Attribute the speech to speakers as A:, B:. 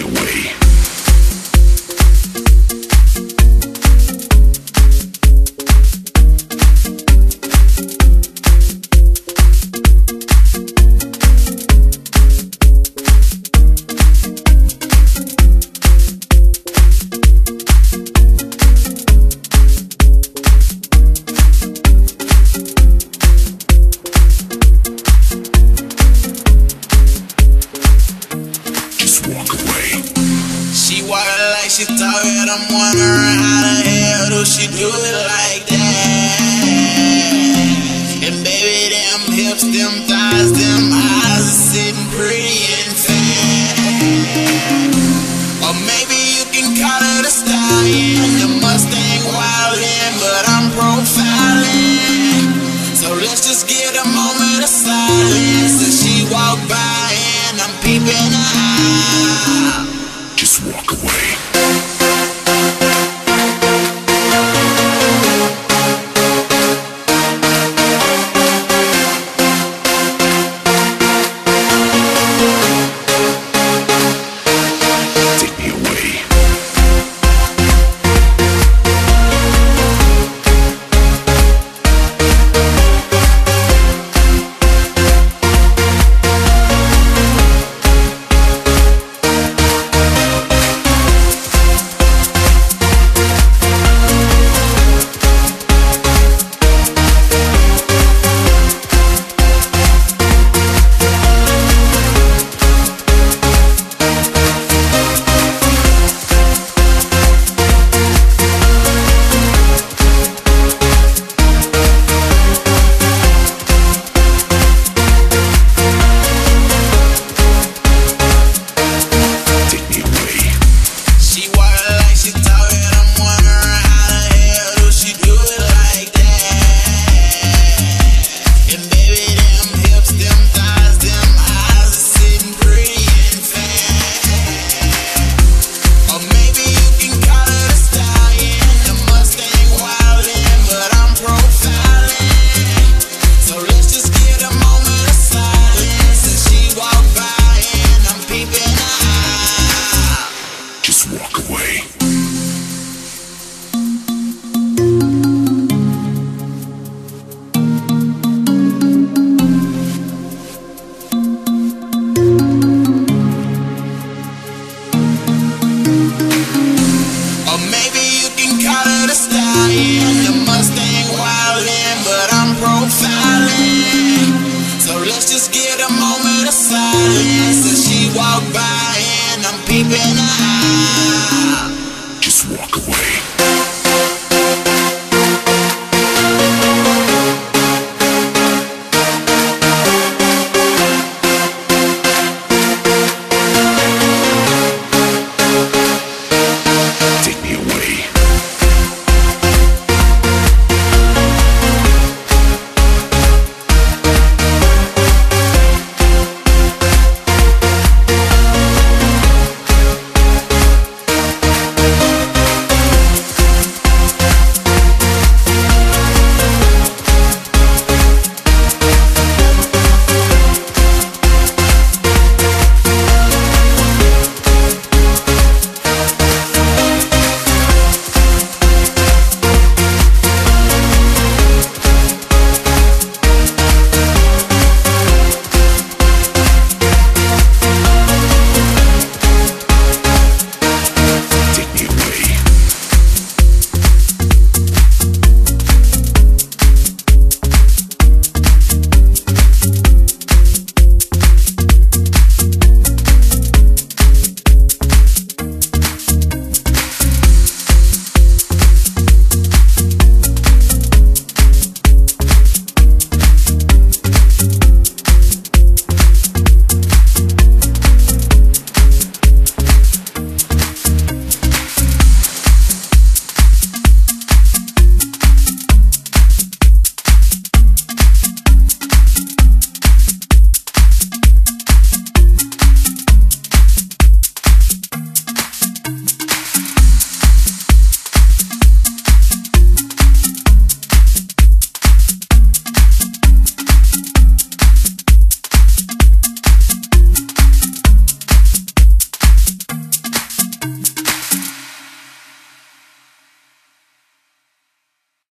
A: away.
B: Or maybe you can call it a style The Mustang wildin', but I'm profiling. So let's just get a moment
A: Just walk away.